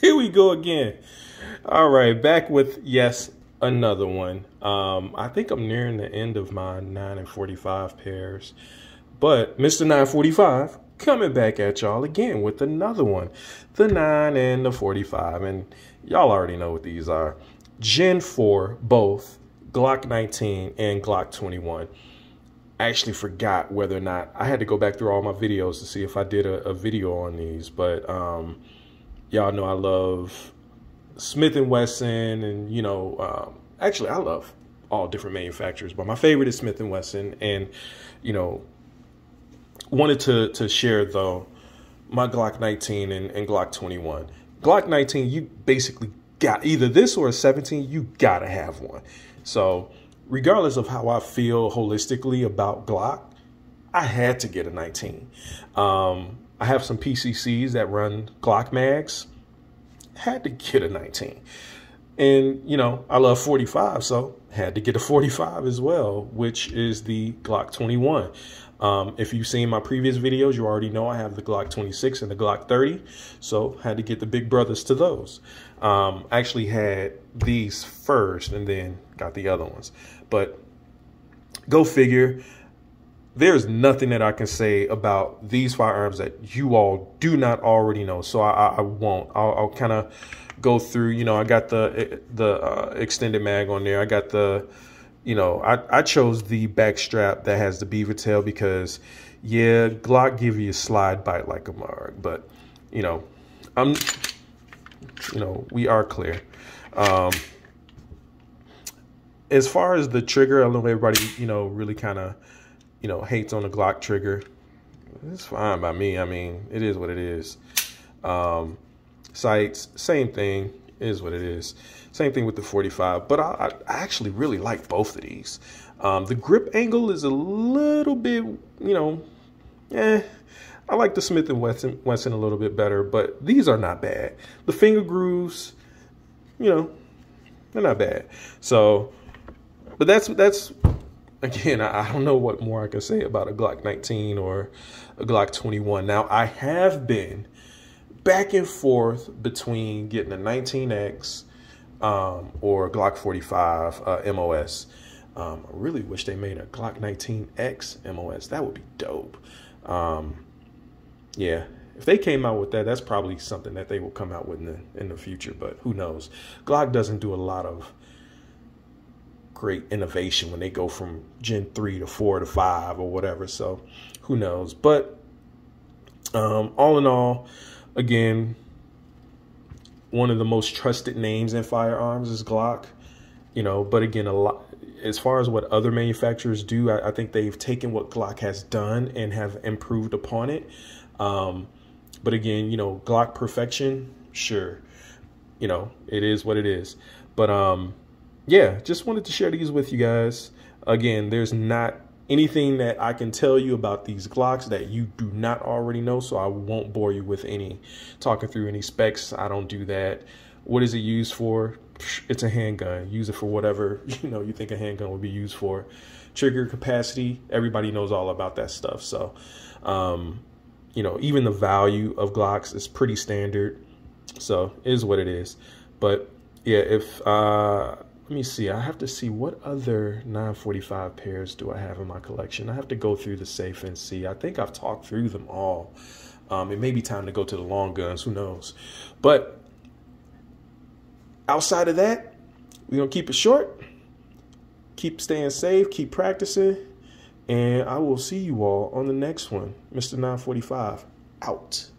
Here we go again. All right, back with yes, another one. Um, I think I'm nearing the end of my 9 and 45 pairs. But Mr. 945 coming back at y'all again with another one. The 9 and the 45. And y'all already know what these are. Gen 4, both Glock 19 and Glock 21. I actually forgot whether or not I had to go back through all my videos to see if I did a, a video on these, but um, y'all know I love Smith and Wesson, and you know, um, actually I love all different manufacturers, but my favorite is Smith and Wesson, and you know, wanted to to share though my Glock 19 and, and Glock 21. Glock 19, you basically got either this or a 17. You gotta have one. So regardless of how I feel holistically about Glock, I had to get a 19. Um, I have some PCCs that run Glock mags. Had to get a 19. And, you know, I love 45, so had to get a 45 as well, which is the Glock 21. Um, if you've seen my previous videos, you already know I have the Glock 26 and the Glock 30, so had to get the big brothers to those. Um, actually had these first and then got the other ones. But go figure. There's nothing that I can say about these firearms that you all do not already know. So I, I won't. I'll, I'll kind of go through. You know, I got the the uh, extended mag on there. I got the, you know, I, I chose the back strap that has the beaver tail because, yeah, Glock give you a slide bite like a Mark, but you know, I'm, you know, we are clear. Um, as far as the trigger, I don't know everybody, you know, really kind of, you know, hates on the Glock trigger. It's fine by me. I mean, it is what it is. Um, sights, same thing, is what it is. Same thing with the 45, but I, I actually really like both of these. Um, the grip angle is a little bit, you know, eh. I like the Smith & Wesson, Wesson a little bit better, but these are not bad. The finger grooves, you know, they're not bad. So but that's that's again, I, don't know what more I can say about a Glock 19 or a Glock 21. Now I have been back and forth between getting a 19X um, or a Glock 45 uh, MOS. Um, I really wish they made a Glock 19X MOS. That would be dope. Um, yeah, if they came out with that, that's probably something that they will come out with in the in the future. But who knows? Glock doesn't do a lot of great innovation when they go from Gen 3 to 4 to 5 or whatever. So who knows? But um, all in all, again, one of the most trusted names in firearms is Glock. You know, but again, a lot as far as what other manufacturers do, I, I think they've taken what Glock has done and have improved upon it. Um, but again, you know, Glock perfection, sure. You know, it is what it is. But um, yeah, just wanted to share these with you guys. Again, there's not anything that I can tell you about these Glocks that you do not already know, so I won't bore you with any talking through any specs. I don't do that. What is it used for? It's a handgun. Use it for whatever you know you think a handgun would be used for. Trigger capacity, everybody knows all about that stuff. So, um, you know, even the value of Glocks is pretty standard. So, is what it is. But yeah, if uh let me see. I have to see what other 945 pairs do I have in my collection. I have to go through the safe and see. I think I've talked through them all. Um, it may be time to go to the long guns. Who knows? But outside of that, we're going to keep it short. Keep staying safe. Keep practicing. And I will see you all on the next one. Mr. 945 out.